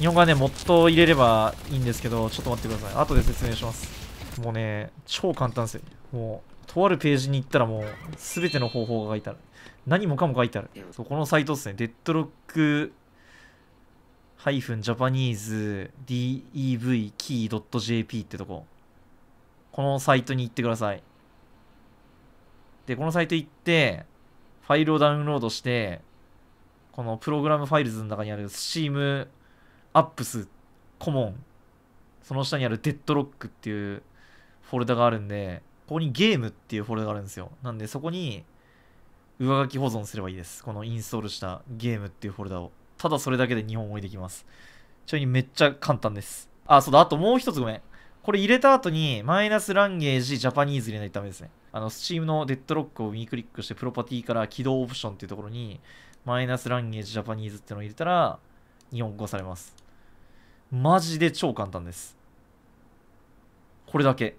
日本語はね、モッド入れればいいんですけど、ちょっと待ってください。後で説明します。もうね、超簡単ですよ。もう、とあるページに行ったらもう、すべての方法が書いてある。何もかも書いてある。そう、このサイトですね。 Deadlock、ハイフン Japanese dev key.jp ってとこ。このサイトに行ってください。で、このサイト行って、ファイルをダウンロードして、この Program Files の中にある Steam Apps common、その下にある Deadlock っていうフォルダがあるんで、ここにゲームっていうフォルダがあるんですよ。なんでそこに上書き保存すればいいです。このインストールしたゲームっていうフォルダを。ただそれだけで日本語にできます。ちなみにめっちゃ簡単です。あ、そうだ、あともう一つごめん。これ入れた後に、マイナス language Japanese 入れないとダメですね。あの、Steam の Deadlock を右クリックして、プロパティから起動オプションっていうところに、マイナスランゲージジャパニーズっていうのを入れたら、日本語されます。マジで超簡単です。これだけ。